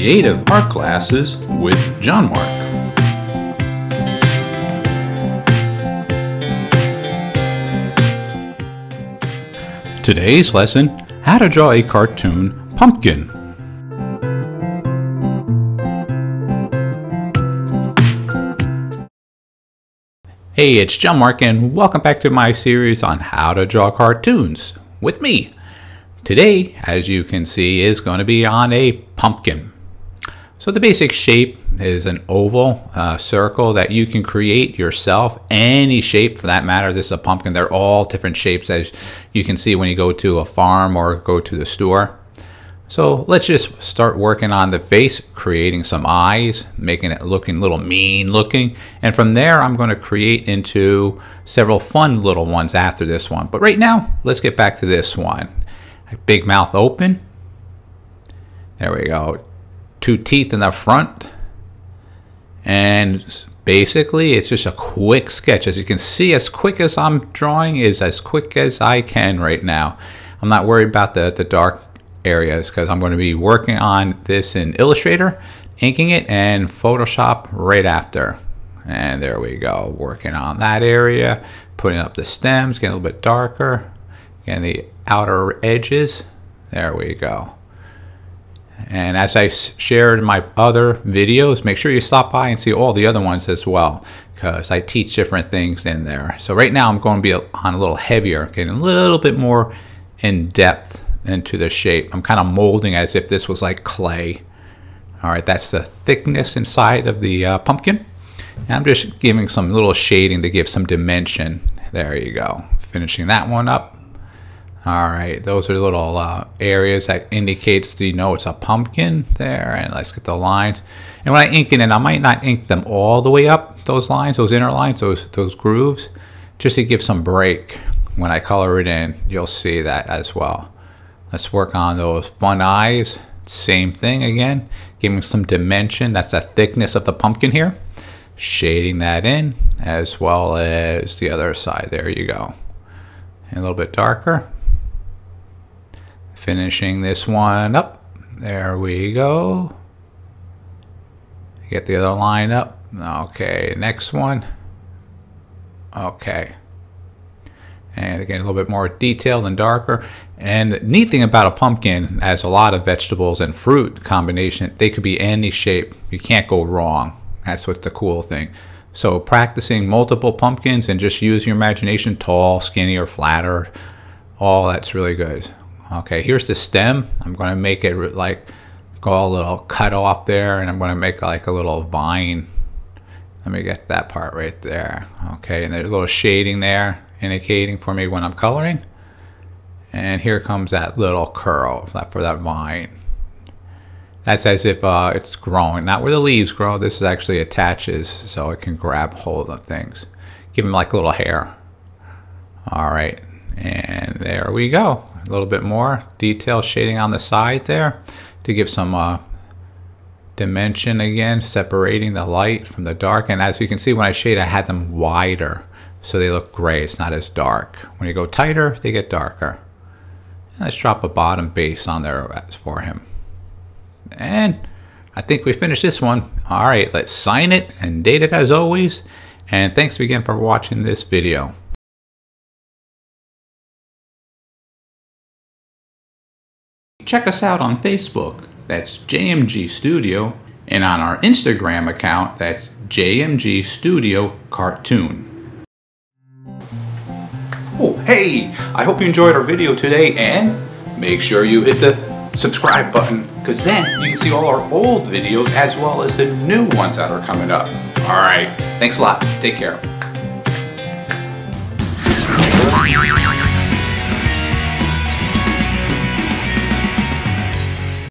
Creative Art Classes with John-Marc. Today's lesson, how to draw a cartoon pumpkin. Hey, it's John-Marc and welcome back to my series on how to draw cartoons with me. Today, as you can see, is going to be on a pumpkin. So the basic shape is an oval uh, circle that you can create yourself, any shape for that matter. This is a pumpkin. They're all different shapes as you can see when you go to a farm or go to the store. So let's just start working on the face, creating some eyes, making it looking a little mean looking. And from there, I'm going to create into several fun little ones after this one. But right now, let's get back to this one. Big mouth open. There we go. Two teeth in the front. And basically, it's just a quick sketch. As you can see, as quick as I'm drawing is as quick as I can right now. I'm not worried about the, the dark areas because I'm going to be working on this in Illustrator, inking it, and Photoshop right after. And there we go, working on that area, putting up the stems, getting a little bit darker, getting the outer edges. There we go. And as I shared in my other videos, make sure you stop by and see all the other ones as well because I teach different things in there. So right now I'm going to be on a little heavier, getting a little bit more in depth into the shape. I'm kind of molding as if this was like clay. All right, that's the thickness inside of the uh, pumpkin. And I'm just giving some little shading to give some dimension. There you go. Finishing that one up. All right, those are little uh, areas that indicates you know it's a pumpkin there. And let's get the lines. And when I ink it in, I might not ink them all the way up, those lines, those inner lines, those, those grooves, just to give some break. When I color it in, you'll see that as well. Let's work on those fun eyes. Same thing again, giving some dimension. That's the thickness of the pumpkin here. Shading that in as well as the other side. There you go. And a little bit darker. Finishing this one up. There we go. Get the other line up. Okay, next one. Okay and again a little bit more detailed and darker and the neat thing about a pumpkin as a lot of vegetables and fruit combination they could be any shape you can't go wrong that's what's the cool thing so practicing multiple pumpkins and just use your imagination tall skinny or flatter all that's really good okay here's the stem i'm going to make it like go a little cut off there and i'm going to make like a little vine let me get that part right there okay and there's a little shading there indicating for me when I'm coloring. And here comes that little curl for that vine. That's as if uh, it's growing, not where the leaves grow. This actually attaches so it can grab hold of things. Give them like a little hair. All right, and there we go. A little bit more detail shading on the side there to give some uh, dimension again, separating the light from the dark. And as you can see, when I shade, I had them wider so they look gray. It's not as dark. When you go tighter, they get darker. And let's drop a bottom base on there for him. And I think we finished this one. All right, let's sign it and date it as always. And thanks again for watching this video. Check us out on Facebook, that's JMG Studio, and on our Instagram account, that's JMG Studio Cartoon. Oh, hey, I hope you enjoyed our video today and make sure you hit the subscribe button because then you can see all our old videos as well as the new ones that are coming up. All right, thanks a lot. Take care.